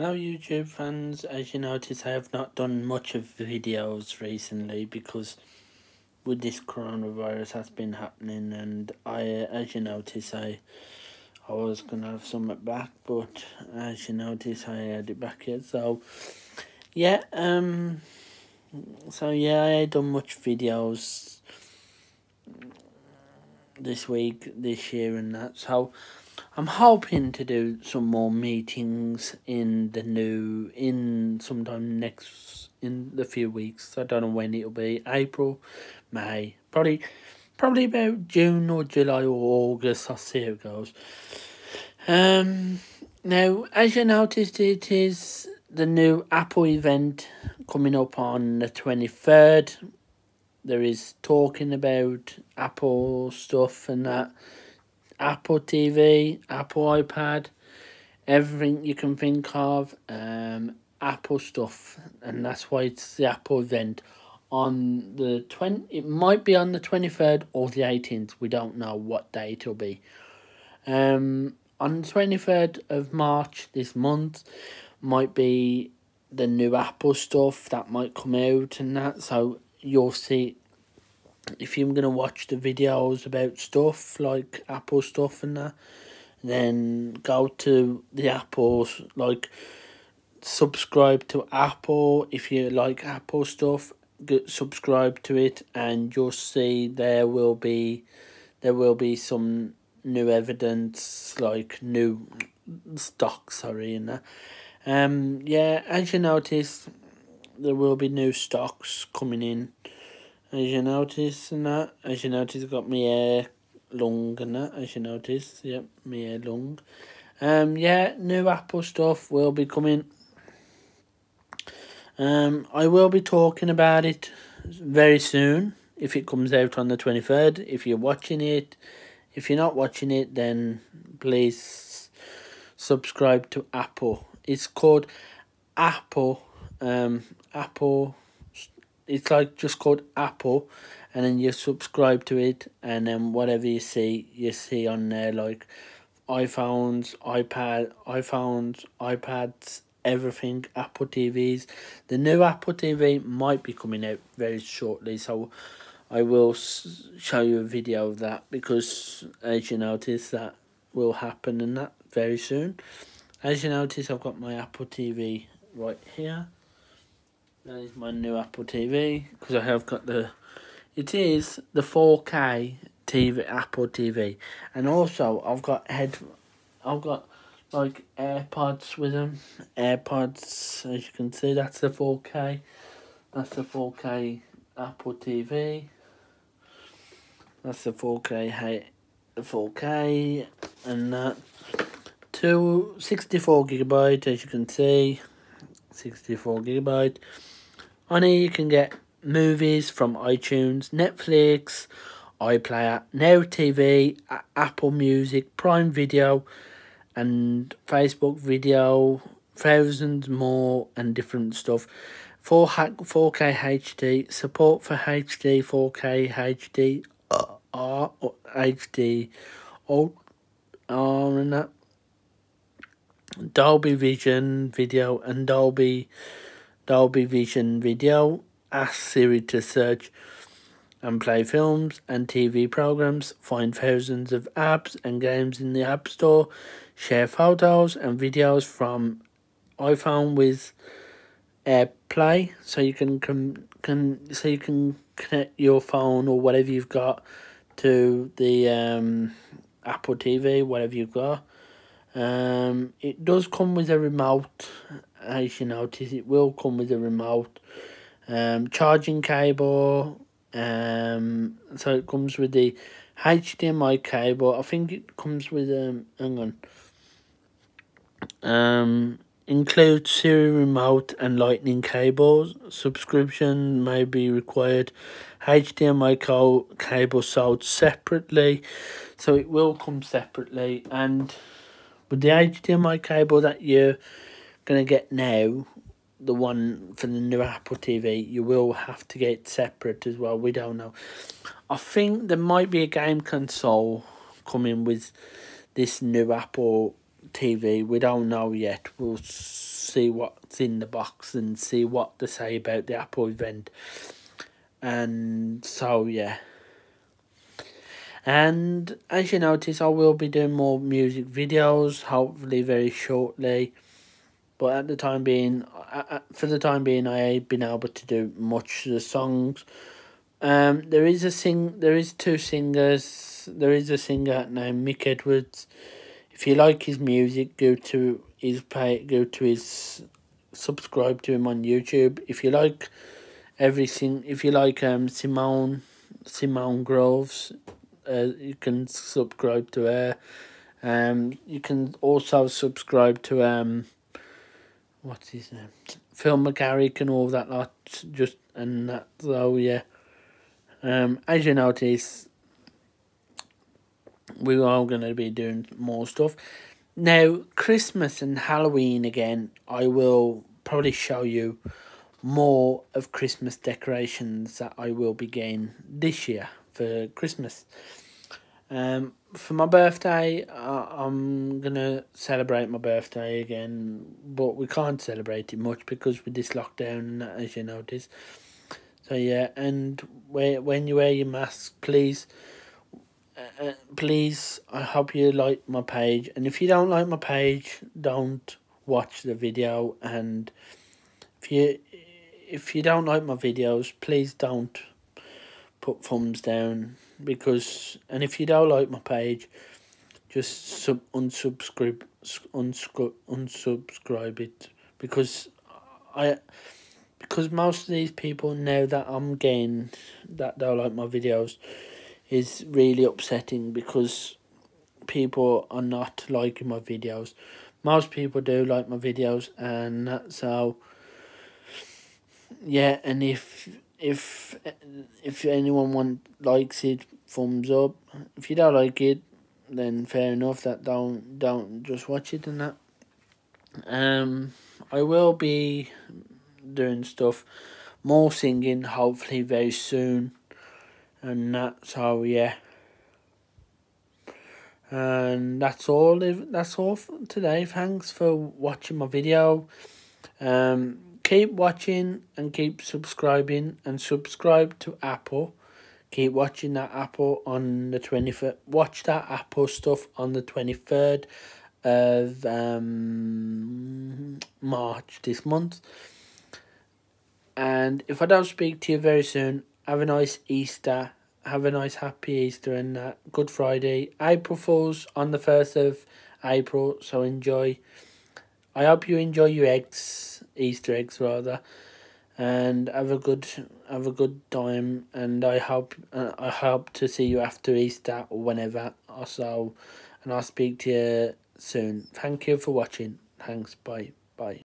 Hello YouTube fans, as you notice I have not done much of videos recently because with this coronavirus has been happening and I, as you notice I I was going to have some back but as you notice I had it back yet. So yeah um so yeah I done much videos this week, this year and that. So I'm hoping to do some more meetings in the new in sometime next in the few weeks. I don't know when it'll be. April, May, probably probably about June or July or August. I'll see how it goes. Um now as you noticed it is the new Apple event coming up on the twenty third. There is talking about Apple stuff and that Apple TV, Apple iPad, everything you can think of, um, Apple stuff, and that's why it's the Apple event. On the 20 it might be on the 23rd or the 18th we don't know what day it'll be. Um on the 23rd of march this month might be the new apple stuff that might come out and that. So you'll see if you're gonna watch the videos about stuff like Apple stuff and that, then go to the Apple's like subscribe to Apple if you like Apple stuff. Get, subscribe to it, and you'll see there will be there will be some new evidence like new stock. Sorry, and that. Um, yeah, as you notice, there will be new stocks coming in as you notice and that as you notice I've got my hair long and that as you notice yep my hair long um yeah new apple stuff will be coming. Um I will be talking about it very soon if it comes out on the 23rd if you're watching it if you're not watching it then please subscribe to apple. It's called apple um apple it's like just called Apple, and then you subscribe to it, and then whatever you see, you see on there like iPhones, iPad, iPhones, iPads, everything, Apple TVs. The new Apple TV might be coming out very shortly, so I will show you a video of that because as you notice that will happen and that very soon. As you notice, I've got my Apple TV right here. That is my new Apple TV because I have got the. It is the 4K TV Apple TV, and also I've got head. I've got like AirPods with them. AirPods, as you can see, that's the 4K. That's the 4K Apple TV. That's the 4K hey, the 4K and that. Two 64 gigabyte, as you can see. 64 gigabyte. On here you can get movies from iTunes, Netflix, iPlayer, Now TV, Apple Music, Prime Video, and Facebook Video, thousands more and different stuff. 4 4K HD, support for HD, 4K HD, uh, R, HD, all, R and that. Dolby Vision video and Dolby Dolby Vision Video, ask Siri to search and play films and TV programs, find thousands of apps and games in the App Store, share photos and videos from iPhone with AirPlay, so you can can, can so you can connect your phone or whatever you've got to the um, Apple TV, whatever you've got. Um, it does come with a remote as you notice it will come with a remote um, charging cable um, so it comes with the HDMI cable. I think it comes with um hang on. Um includes Siri remote and lightning cables. Subscription may be required. HDMI cable sold separately so it will come separately. And with the HDMI cable that you going to get now, the one for the new Apple TV, you will have to get separate as well. We don't know. I think there might be a game console coming with this new Apple TV. We don't know yet. We'll see what's in the box and see what they say about the Apple event. And so, yeah. And as you notice, I will be doing more music videos, hopefully very shortly. But at the time being, for the time being, I ain't been able to do much of the songs. Um, there is a sing. There is two singers. There is a singer named Mick Edwards. If you like his music, go to his pay. Go to his subscribe to him on YouTube. If you like everything, if you like um Simone Simone Groves, uh, you can subscribe to her. Um, you can also subscribe to um, what's his name, Phil McGarrick and all that lot. Just and that so yeah. Um, as you notice, we are going to be doing more stuff. Now, Christmas and Halloween again, I will probably show you more of Christmas decorations that I will be getting this year for Christmas. Um, for my birthday, uh, I'm gonna celebrate my birthday again, but we can't celebrate it much because with this lockdown, as you notice. So yeah, and when you wear your mask, please, uh, uh, please, I hope you like my page. And if you don't like my page, don't watch the video. And if you if you don't like my videos, please don't put thumbs down because. And if you don't like my page, just sub unsubscribe unsubscribe unsubscribe it because I because most of these people know that I'm getting that they like my videos is really upsetting because people are not liking my videos. Most people do like my videos and that's how yeah and if if if anyone want likes it thumbs up if you don't like it then fair enough that don't don't just watch it and that um I will be doing stuff, more singing hopefully very soon, and that's how yeah. And that's all. That's all for today. Thanks for watching my video. Um, keep watching and keep subscribing and subscribe to Apple. Keep watching that Apple on the 23rd. Watch that Apple stuff on the 23rd of um, March this month. And if I don't speak to you very soon, have a nice Easter. Have a nice happy Easter and uh, Good Friday. April Fools on the 1st of April, so enjoy. I hope you enjoy your eggs, Easter eggs rather, and have a good have a good time. And I hope uh, I hope to see you after Easter or whenever. Also, and I'll speak to you soon. Thank you for watching. Thanks. Bye. Bye.